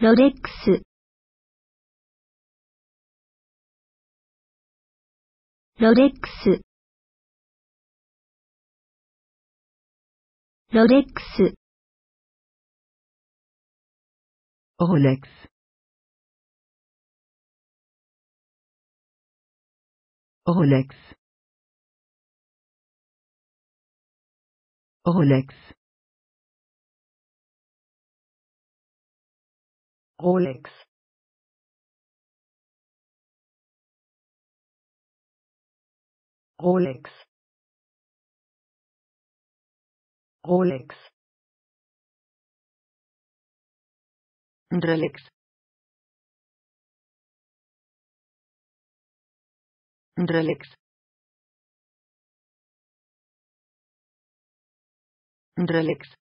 ロレックス。ロレックス。ロレックス。ロレックス。ロレックス。ロレックス。Rolex. Rolex. Rolex. Rolex. Rolex. Rolex.